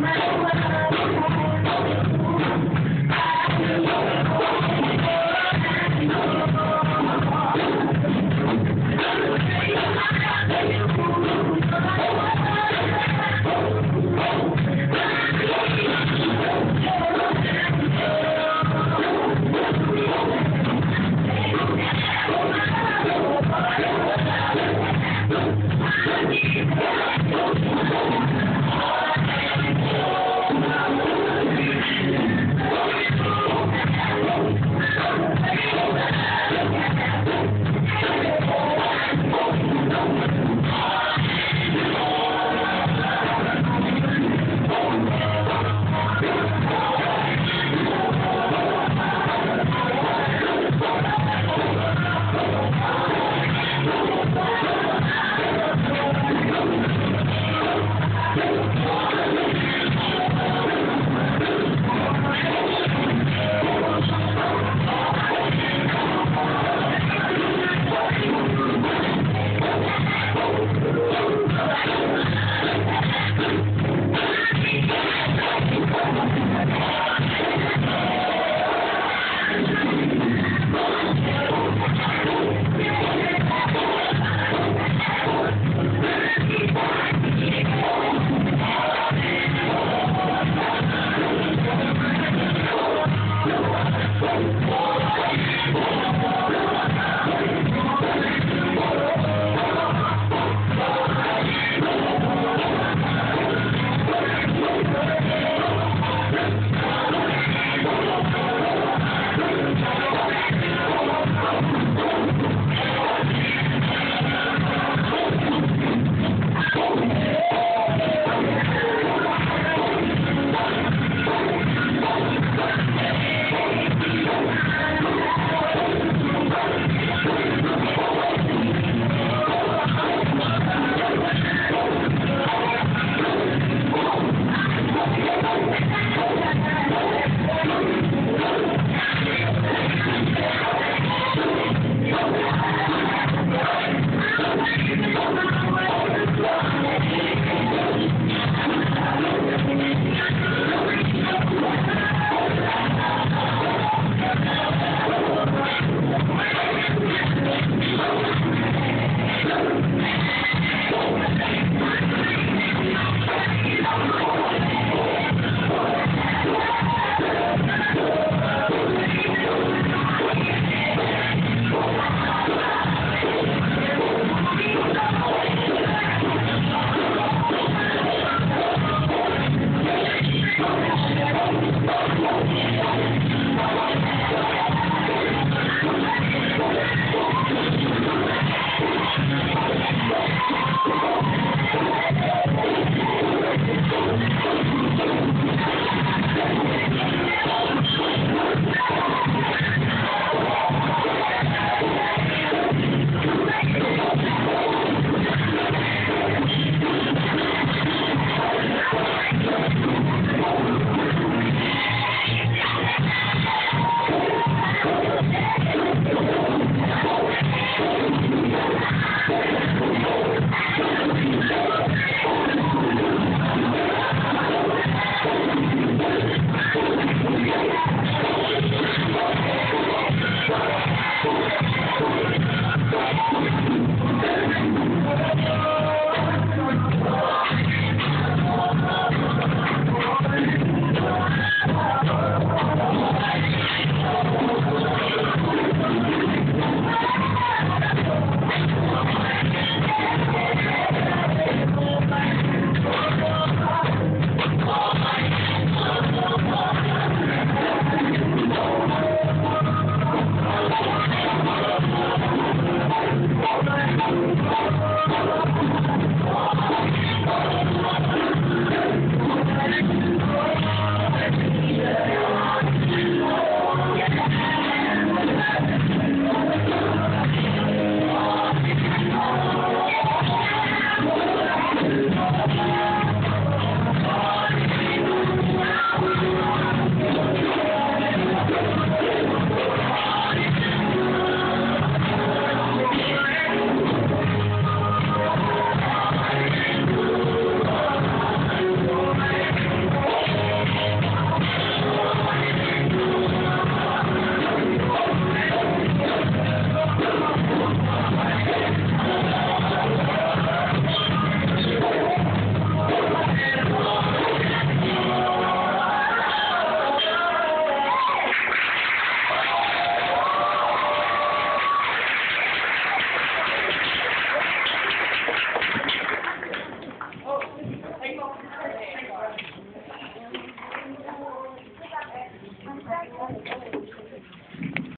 Right.